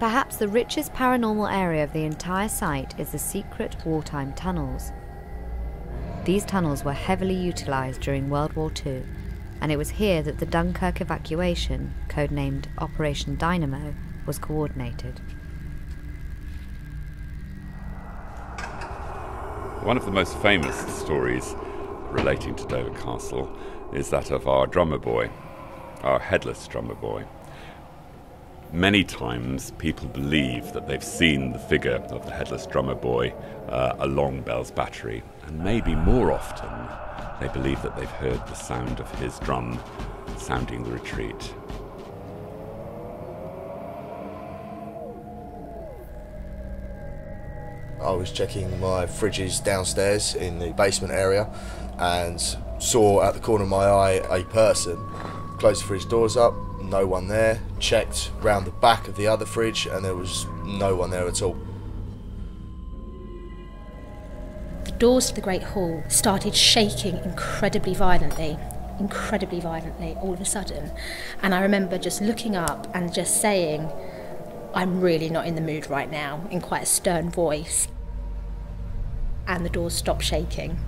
Perhaps the richest paranormal area of the entire site is the secret wartime tunnels. These tunnels were heavily utilised during World War II, and it was here that the Dunkirk evacuation, codenamed Operation Dynamo, was coordinated. One of the most famous stories relating to Dover Castle is that of our drummer boy, our headless drummer boy. Many times people believe that they've seen the figure of the headless drummer boy uh, along Bell's Battery, and maybe more often they believe that they've heard the sound of his drum sounding the retreat. I was checking my fridges downstairs in the basement area and saw at the corner of my eye a person close the fridge doors up no one there. Checked round the back of the other fridge, and there was no one there at all. The doors to the Great Hall started shaking incredibly violently, incredibly violently, all of a sudden. And I remember just looking up and just saying, I'm really not in the mood right now, in quite a stern voice. And the doors stopped shaking.